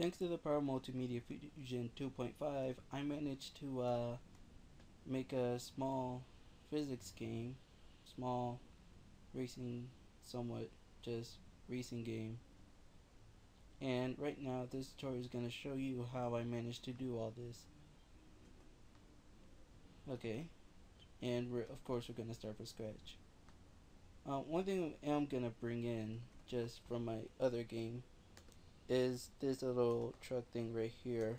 Thanks to the Power Multimedia Fusion 2.5, I managed to uh, make a small physics game, small racing, somewhat just racing game. And right now this tutorial is going to show you how I managed to do all this. Okay, and we're of course we're going to start from scratch. Uh, one thing I'm going to bring in just from my other game is this little truck thing right here.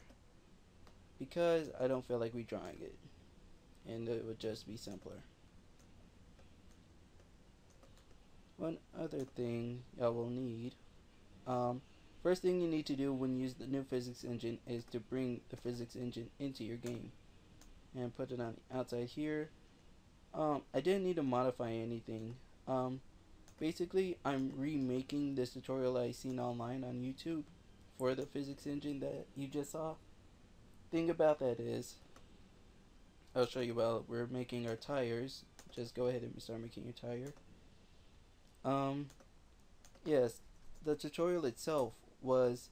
Because I don't feel like redrawing it. And it would just be simpler. One other thing I will need um, first thing you need to do when you use the new physics engine is to bring the physics engine into your game. And put it on the outside here. Um, I didn't need to modify anything. Um, basically I'm remaking this tutorial I seen online on YouTube for the physics engine that you just saw. Thing about that is, I'll show you while we're making our tires. Just go ahead and start making your tire. Um, yes, the tutorial itself was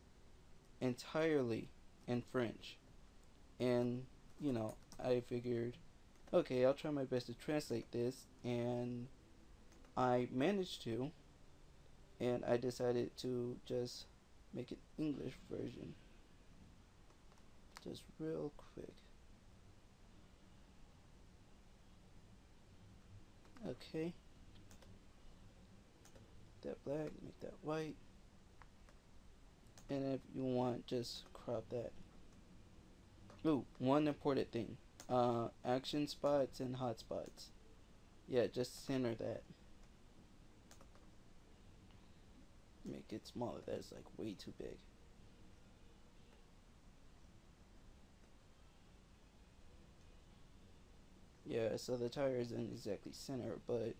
entirely in French. And, you know, I figured, okay, I'll try my best to translate this and I managed to, and I decided to just make an English version. Just real quick. Okay. That black, make that white. And if you want, just crop that. Ooh, one important thing. Uh, action spots and hot spots. Yeah, just center that. Make it smaller. That's like way too big. Yeah, so the tire isn't exactly center, but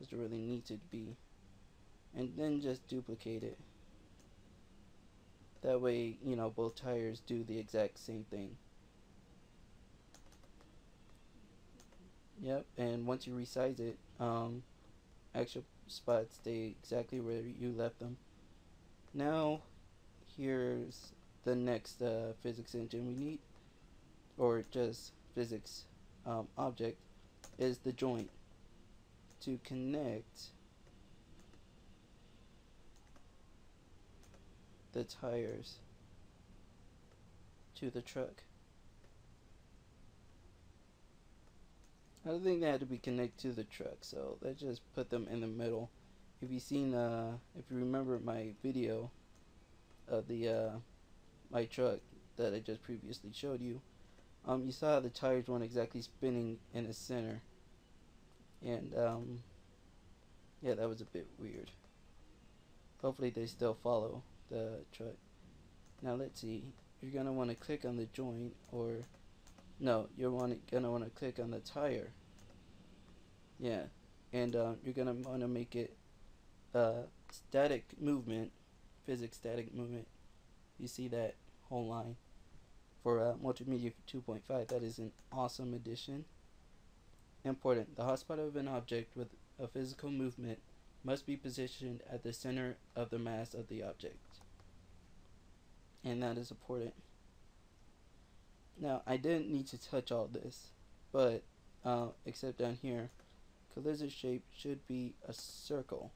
doesn't really need to be. And then just duplicate it. That way, you know, both tires do the exact same thing. Yep, and once you resize it, um, actual spots stay exactly where you left them. Now, here's the next uh, physics engine we need, or just physics um, object, is the joint to connect the tires to the truck. I don't think they had to be connected to the truck, so let's just put them in the middle. If you seen, uh, if you remember my video of the uh, my truck that I just previously showed you, um, you saw the tires weren't exactly spinning in the center, and um, yeah, that was a bit weird. Hopefully, they still follow the truck. Now let's see. You're gonna want to click on the joint or no, you're want gonna want to click on the tire. Yeah, and uh, you're gonna want to make it uh, static movement, physics static movement. You see that whole line for uh, Multimedia 2.5. That is an awesome addition. Important. The hotspot of an object with a physical movement must be positioned at the center of the mass of the object. And that is important. Now, I didn't need to touch all this, but uh, except down here, collision shape should be a circle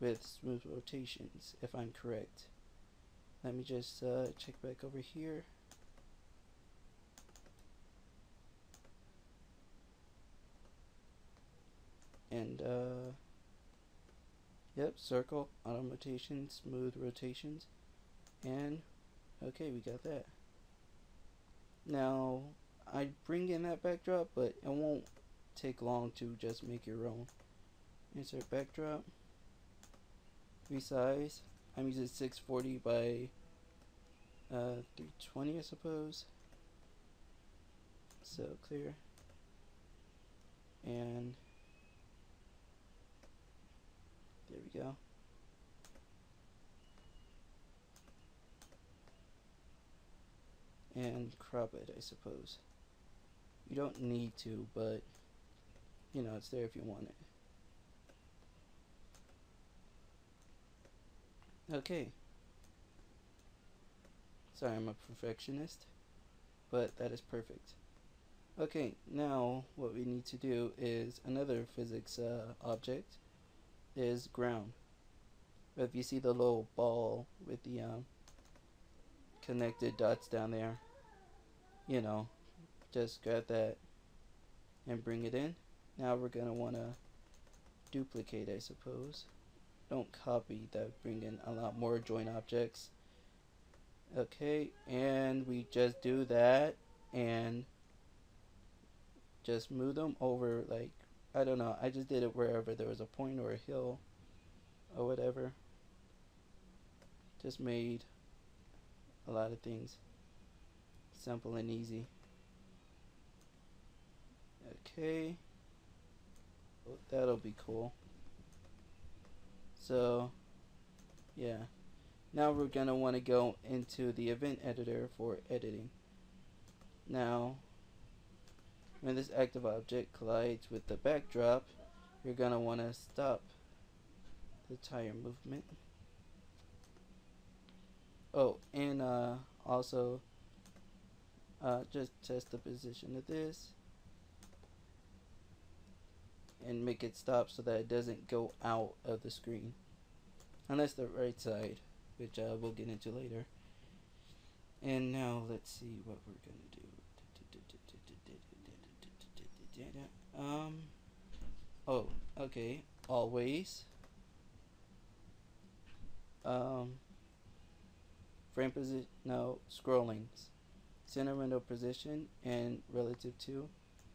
with smooth rotations, if I'm correct. Let me just uh, check back over here. And, uh, yep, circle, auto rotations, smooth rotations, and, okay, we got that. Now, I bring in that backdrop, but it won't take long to just make your own. Insert backdrop, resize. I'm using 640 by uh, 320, I suppose. So clear. And there we go. and crop it, I suppose. You don't need to, but you know, it's there if you want it. Okay. Sorry, I'm a perfectionist, but that is perfect. Okay, now what we need to do is another physics uh, object is ground. If you see the little ball with the um, connected dots down there, you know, just grab that and bring it in. Now we're going to want to duplicate, I suppose. Don't copy, that bring in a lot more join objects. Okay, and we just do that and just move them over like I don't know I just did it wherever there was a point or a hill or whatever just made a lot of things simple and easy okay that'll be cool. So yeah. Now we're gonna want to go into the event editor for editing. Now when this active object collides with the backdrop, you're going to want to stop the tire movement. Oh, and uh, also uh, just test the position of this and make it stop so that it doesn't go out of the screen. Unless the right side, which uh, we'll get into later. And now let's see what we're to do. Um. Oh, okay. Always. Um. Frame position. No, scrolling. Center window position and relative to,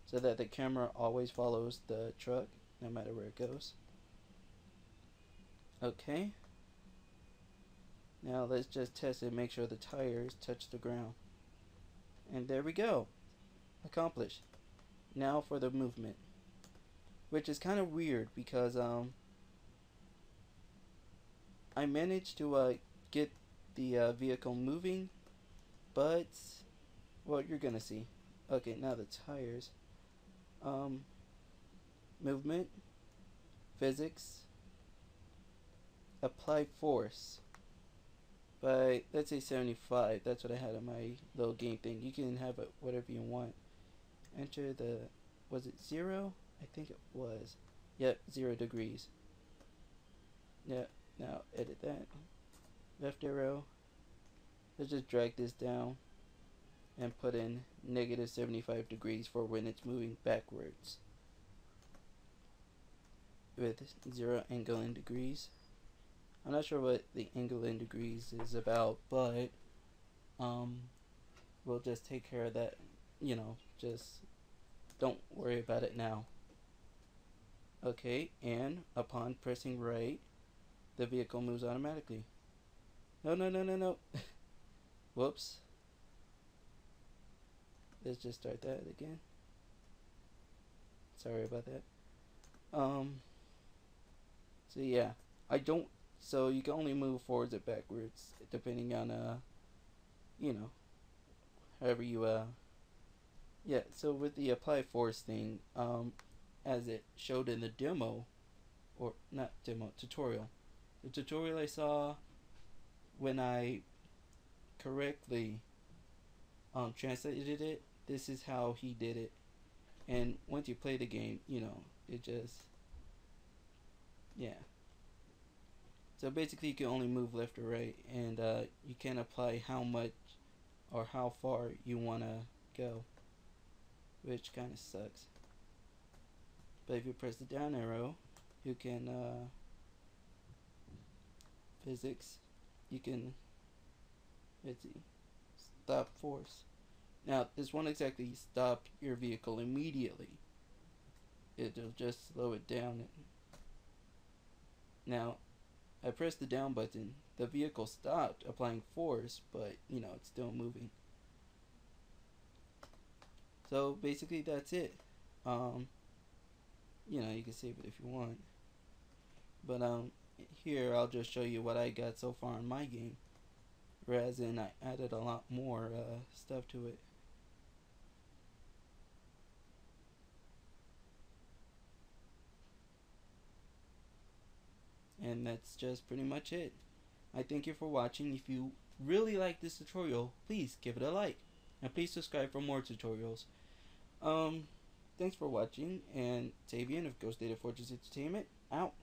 so that the camera always follows the truck, no matter where it goes. Okay. Now let's just test it, make sure the tires touch the ground. And there we go. Accomplished. Now for the movement. Which is kind of weird because um I managed to uh, get the uh, vehicle moving, but well, you're gonna see. Okay, now the tires. Um, movement, physics, apply force. By let's say 75. That's what I had on my little game thing. You can have it whatever you want enter the, was it zero? I think it was. Yep, zero degrees. Yep, now edit that. Left arrow. Let's just drag this down and put in negative 75 degrees for when it's moving backwards with zero angle in degrees. I'm not sure what the angle in degrees is about, but um, we'll just take care of that, you know, just don't worry about it now. Okay, and upon pressing right, the vehicle moves automatically. No, no, no, no, no. Whoops. Let's just start that again. Sorry about that. Um. So yeah, I don't. So you can only move forwards or backwards depending on uh, you know, however you uh yeah, so with the apply force thing, um, as it showed in the demo, or not demo, tutorial, the tutorial I saw when I correctly um, translated it, this is how he did it. And once you play the game, you know, it just, yeah. So basically, you can only move left or right, and uh, you can apply how much or how far you want to go which kind of sucks. But if you press the down arrow, you can, uh, physics, you can, let's see, stop force. Now, this won't exactly stop your vehicle immediately. It'll just slow it down. Now, I pressed the down button. The vehicle stopped applying force, but, you know, it's still moving. So basically that's it. Um, you know, you can save it if you want. But um, here I'll just show you what I got so far in my game. Whereas in I added a lot more uh, stuff to it. And that's just pretty much it. I thank you for watching. If you really like this tutorial, please give it a like. And please subscribe for more tutorials. Um, thanks for watching. And Tavian of Ghost Data Forgers Entertainment, out.